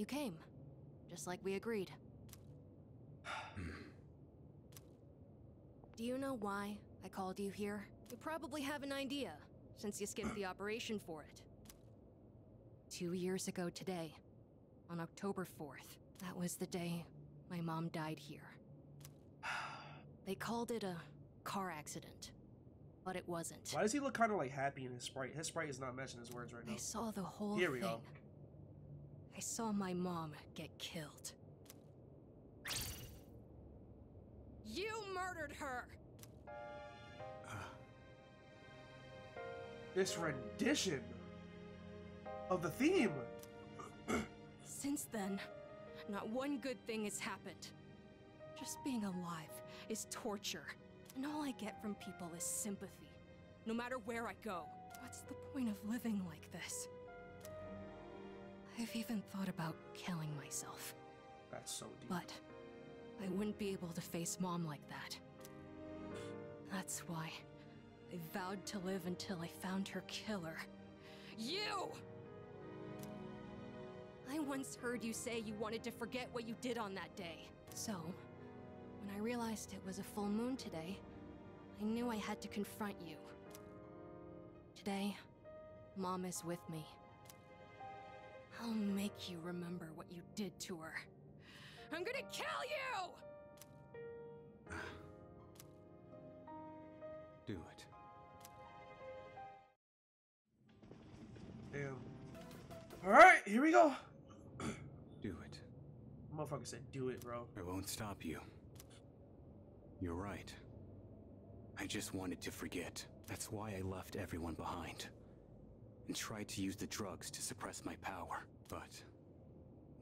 You came, just like we agreed. Do you know why I called you here? You probably have an idea, since you skipped the operation for it. Two years ago today, on October 4th, that was the day my mom died here. They called it a car accident, but it wasn't. Why does he look kind of like happy in his sprite? His sprite is not matching his words right now. I saw the whole Here we thing. go. I saw my mom get killed. You murdered her! Uh, this rendition of the theme. Since then, not one good thing has happened. Just being alive is torture, and all I get from people is sympathy, no matter where I go. What's the point of living like this? I've even thought about killing myself, That's so deep. but I wouldn't be able to face mom like that. That's why I vowed to live until I found her killer. You! I once heard you say you wanted to forget what you did on that day. So, when I realized it was a full moon today, I knew I had to confront you. Today, Mom is with me. I'll make you remember what you did to her. I'm gonna kill you! Do it. Damn. All right, here we go. Do it. Motherfucker said, "Do it, bro." I won't stop you. You're right. I just wanted to forget. That's why I left everyone behind. And tried to use the drugs to suppress my power. But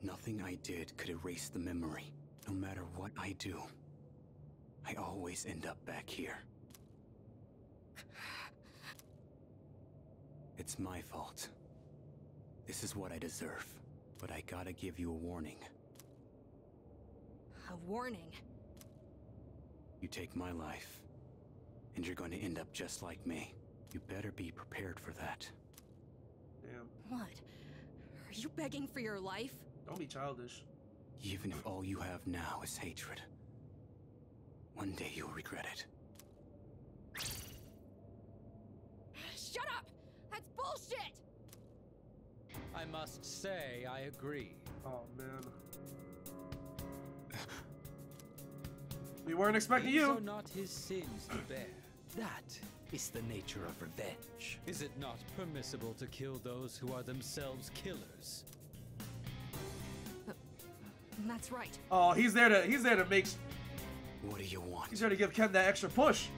nothing I did could erase the memory. No matter what I do, I always end up back here. It's my fault. This is what I deserve. But I gotta give you a warning. A warning. You take my life, and you're going to end up just like me. You better be prepared for that. Damn. What? Are you begging for your life? Don't be childish. Even if all you have now is hatred, one day you'll regret it. Shut up! That's bullshit! I must say, I agree. Oh man. We weren't expecting These you. are not his sins to bear. That is the nature of revenge. Is it not permissible to kill those who are themselves killers? That's right. Oh, he's there to he's there to make What do you want? he's there to give Ken that extra push.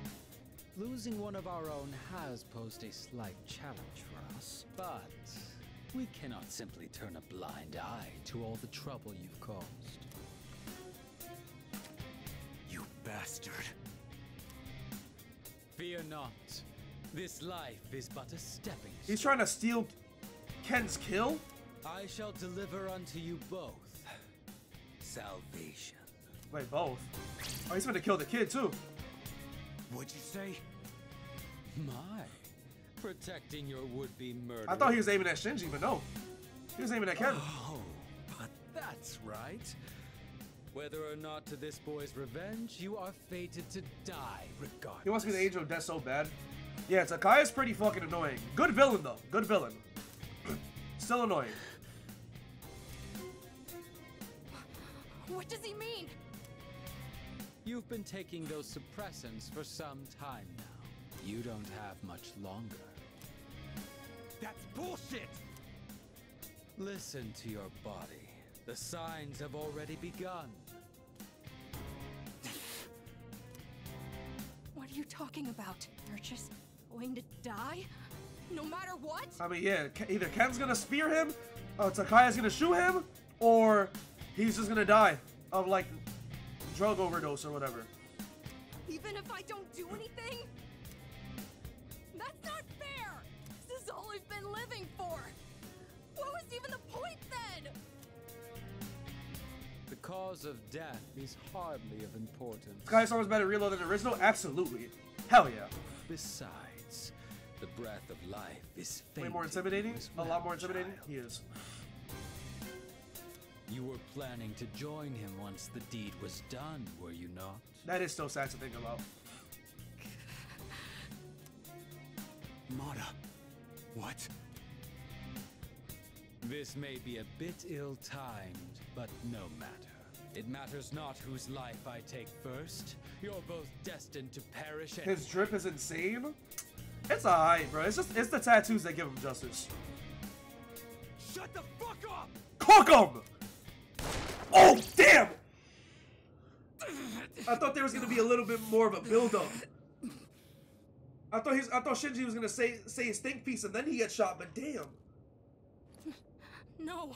Losing one of our own has posed a slight challenge for us, but we cannot simply turn a blind eye to all the trouble you've caused. You bastard. Fear not. This life is but a stepping stone. He's trying to steal Ken's kill. I shall deliver unto you both salvation. Wait, both. Oh, he's gonna kill the kid too. What'd you say? My, protecting your would-be murderer. I thought he was aiming at Shinji, but no. He was aiming at Ken. Oh, but that's right. Whether or not to this boy's revenge, you are fated to die regardless. He wants to be the angel of death so bad. Yeah, Takaya's pretty fucking annoying. Good villain though. Good villain. Still annoying. What does he mean? You've been taking those suppressants for some time now. You don't have much longer. That's bullshit! Listen to your body. The signs have already begun. Are you talking about? They're just going to die? No matter what? I mean, yeah, either Ken's gonna spear him, uh, or Takaya's gonna shoot him, or he's just gonna die of like drug overdose or whatever. Even if I don't do anything? That's not fair! This is all I've been living for! What was even the point then? Cause of death is hardly of importance. Takaya's always better reload than the original? Absolutely. Hell yeah. Besides, the breath of life is Way more intimidating? A lot more intimidating? child. He is. You were planning to join him once the deed was done, were you not? That is so sad to think about. Mata. What? This may be a bit ill-timed, but no matter. It matters not whose life I take first. You're both destined to perish and His drip is insane. It's alright, bro. It's just it's the tattoos that give him justice. Shut the fuck up! Cook him! Oh damn! I thought there was gonna be a little bit more of a build up. I thought he's I thought Shinji was gonna say say his think piece and then he gets shot, but damn. No.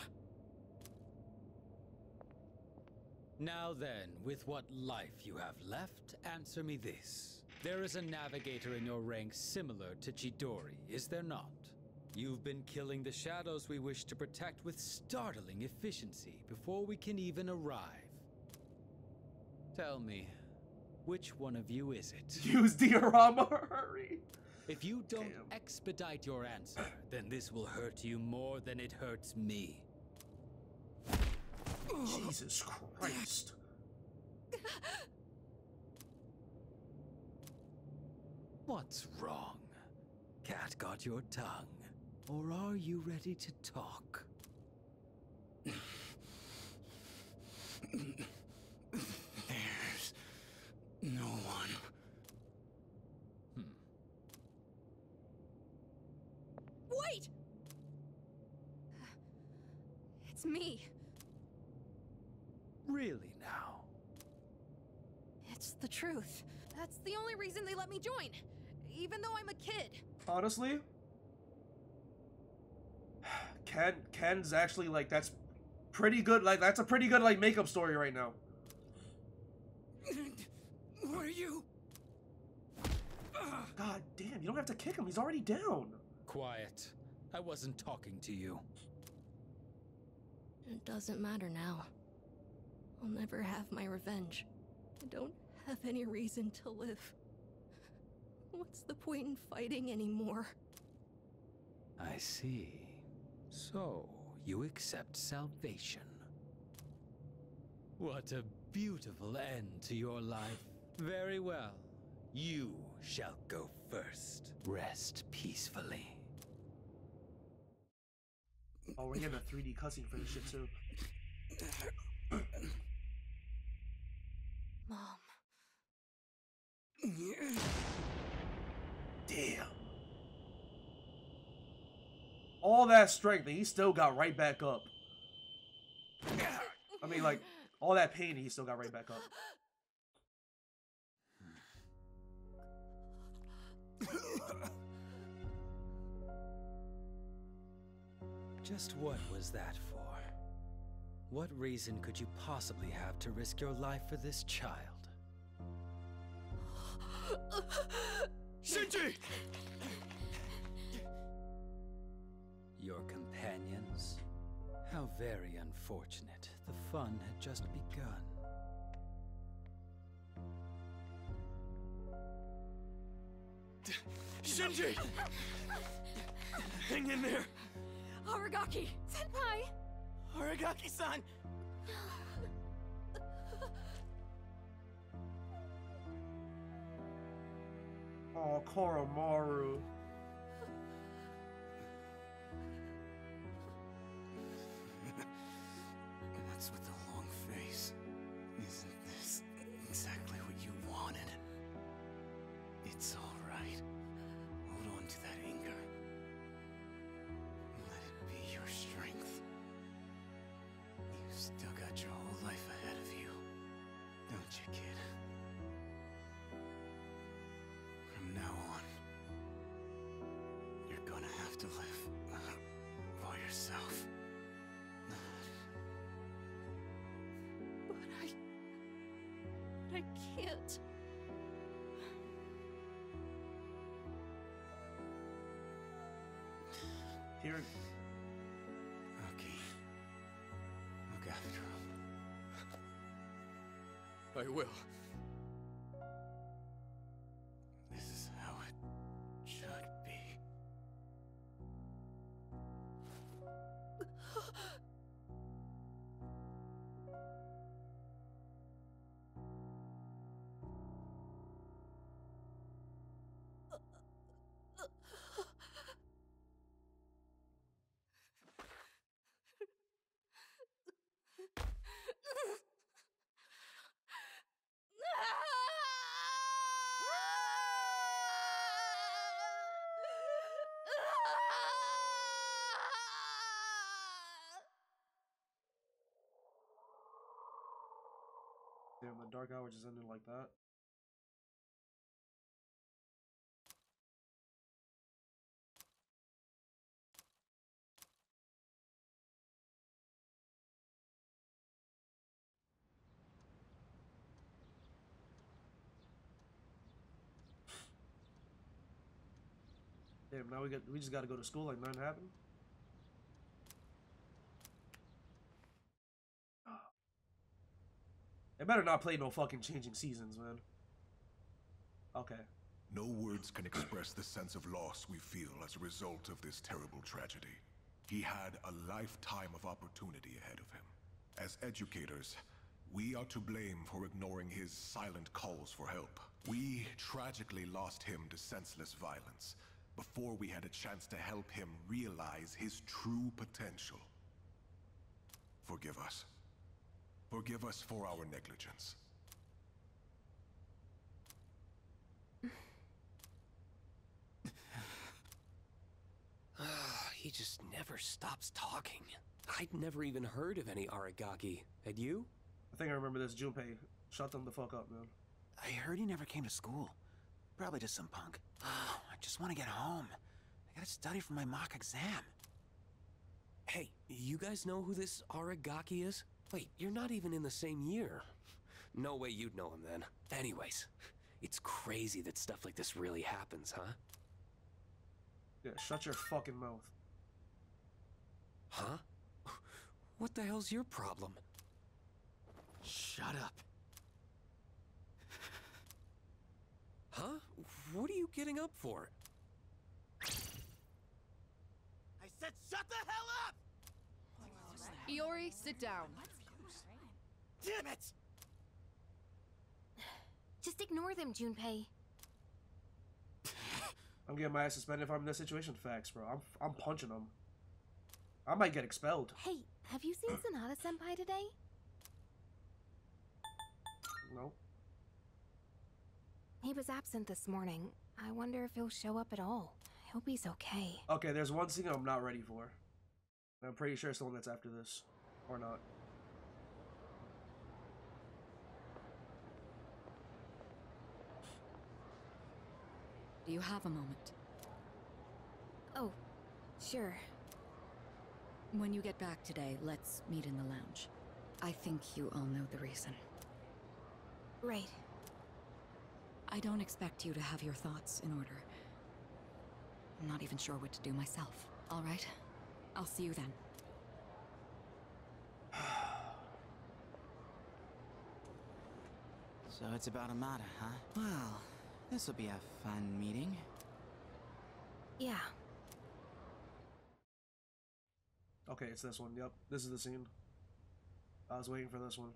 Now then, with what life you have left, answer me this. There is a navigator in your ranks similar to Chidori, is there not? You've been killing the shadows we wish to protect with startling efficiency before we can even arrive. Tell me, which one of you is it? Use diorama hurry. If you don't Damn. expedite your answer, then this will hurt you more than it hurts me. Jesus Christ. What's wrong? Cat got your tongue? Or are you ready to talk? There's no one. Wait! It's me. Really now? It's the truth. That's the only reason they let me join. Even though I'm a kid. Honestly, Ken Ken's actually like that's pretty good. Like that's a pretty good like makeup story right now. What are you? God damn, you don't have to kick him. He's already down. Quiet. I wasn't talking to you. It doesn't matter now. I'll never have my revenge. I don't have any reason to live. What's the point in fighting anymore? I see. So, you accept salvation. What a beautiful end to your life. Very well. You shall go first. Rest peacefully. Oh, we're getting a 3D cutscene for this shit too. Mom. Damn. All that strength, and he still got right back up. I mean, like, all that pain, and he still got right back up. Just what was that for? What reason could you possibly have to risk your life for this child? Shinji! Your companions? How very unfortunate. The fun had just begun. Shinji! Hang in there! Aragaki! Senpai! Aragaki-san! Oh, Koromaru. With the long face? Isn't this exactly what you wanted? It's alright. Hold on to that anger. Let it be your strength. You've still got your whole life ahead of you. Don't you, kid? From now on, you're gonna have to live for yourself. Can't. Here, Okay. Look after him. I will. Damn, the dark hour just ended like that. Damn, now we got we just gotta go to school like nothing happened. They better not play no fucking changing seasons, man. Okay. No words can express the sense of loss we feel as a result of this terrible tragedy. He had a lifetime of opportunity ahead of him. As educators, we are to blame for ignoring his silent calls for help. We tragically lost him to senseless violence before we had a chance to help him realize his true potential. Forgive us. Forgive us for our negligence. Ah, he just never stops talking. I'd never even heard of any Aragaki. Had you? I think I remember this. Junpei, shut them the fuck up, man. I heard he never came to school. Probably just some punk. I just want to get home. I gotta study for my mock exam. Hey, you guys know who this Aragaki is? Wait, you're not even in the same year. No way you'd know him then. Anyways, it's crazy that stuff like this really happens, huh? Yeah, shut your fucking mouth. Huh? What the hell's your problem? Shut up. Huh? What are you getting up for? I said shut the hell up! Iori, sit down. Damn it! Just ignore them, Junpei. I'm getting my ass suspended if I'm in this situation. Facts, bro. I'm I'm punching them. I might get expelled. Hey, have you seen Sanada Senpai today? No. He was absent this morning. I wonder if he'll show up at all. I hope he's okay. Okay, there's one thing I'm not ready for. I'm pretty sure it's the one that's after this. Or not. Do you have a moment? Oh, sure. When you get back today, let's meet in the lounge. I think you all know the reason. Right. I don't expect you to have your thoughts in order. I'm not even sure what to do myself. All right? I'll see you then. So it's about Amada, huh? Well, this'll be a fun meeting. Yeah. Okay, it's this one. Yep, this is the scene. I was waiting for this one.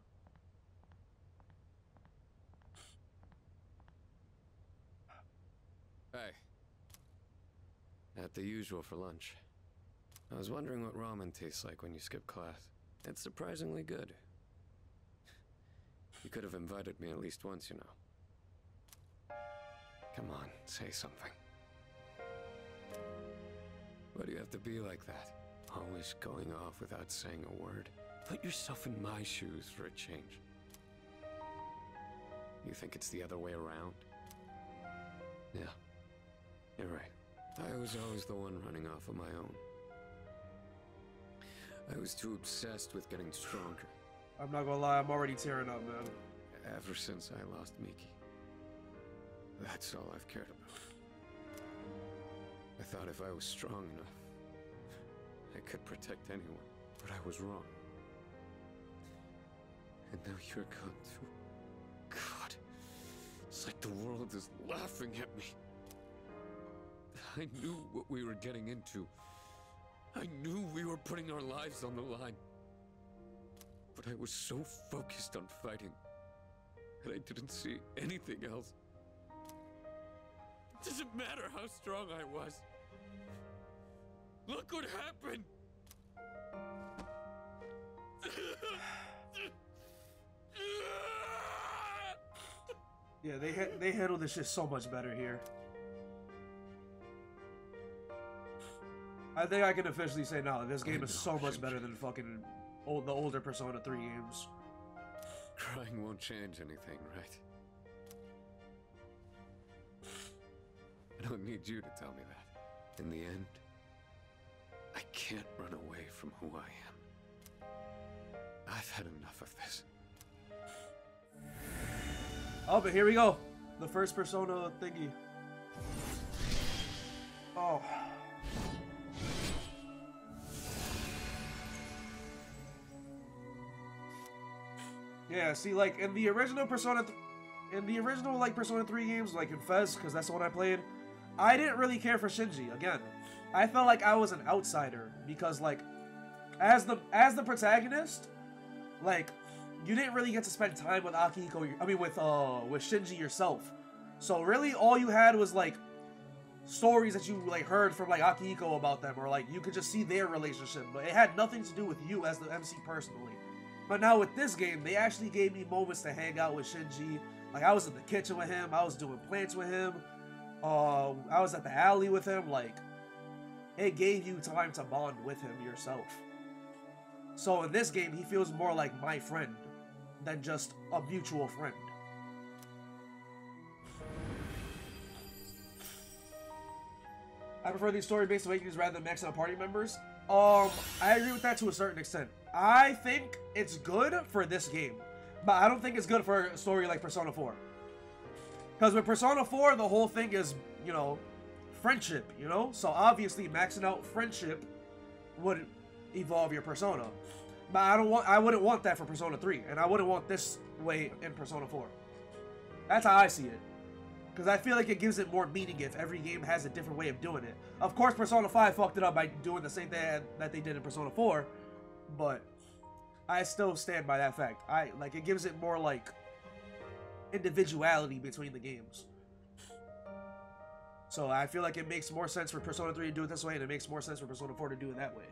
Hey. At the usual for lunch. I was wondering what ramen tastes like when you skip class. It's surprisingly good. You could have invited me at least once, you know. Come on, say something. Why do you have to be like that? Always going off without saying a word. Put yourself in my shoes for a change. You think it's the other way around? Yeah, you're right. I was always the one running off on my own. I was too obsessed with getting stronger. I'm not gonna lie, I'm already tearing up, man. Ever since I lost Miki. That's all I've cared about. I thought if I was strong enough, I could protect anyone, but I was wrong. And now you're gone too. God, it's like the world is laughing at me. I knew what we were getting into. I knew we were putting our lives on the line. But I was so focused on fighting that I didn't see anything else. Doesn't matter how strong I was. Look what happened! Yeah, they ha they handle this shit so much better here. I think I can officially say now this game is so much better than fucking old, the older Persona 3 games. Crying won't change anything, right? I don't need you to tell me that. In the end, I can't run away from who I am. I've had enough of this. Oh, but here we go. The first persona thingy. Oh. Yeah, see, like in the original Persona, th in the original like Persona 3 games, like in FES, because that's the one I played, I didn't really care for Shinji. Again, I felt like I was an outsider because like, as the as the protagonist, like, you didn't really get to spend time with Akihiko. I mean, with uh with Shinji yourself. So really, all you had was like stories that you like heard from like Akihiko about them, or like you could just see their relationship, but it had nothing to do with you as the MC personally. But now with this game, they actually gave me moments to hang out with Shinji. Like I was in the kitchen with him, I was doing plants with him, uh, I was at the alley with him. Like it gave you time to bond with him yourself. So in this game, he feels more like my friend than just a mutual friend. I prefer these story-based awakenings rather than maxing out party members. Um, I agree with that to a certain extent. I think it's good for this game, but I don't think it's good for a story like Persona 4. Because with Persona 4, the whole thing is, you know, friendship, you know? So obviously maxing out friendship would evolve your persona. But I don't want I wouldn't want that for Persona 3, and I wouldn't want this way in Persona 4. That's how I see it. Because I feel like it gives it more meaning if every game has a different way of doing it. Of course, Persona 5 fucked it up by doing the same thing that they did in Persona 4, but I still stand by that fact. I like it gives it more like individuality between the games. So I feel like it makes more sense for Persona 3 to do it this way, and it makes more sense for Persona 4 to do it that way.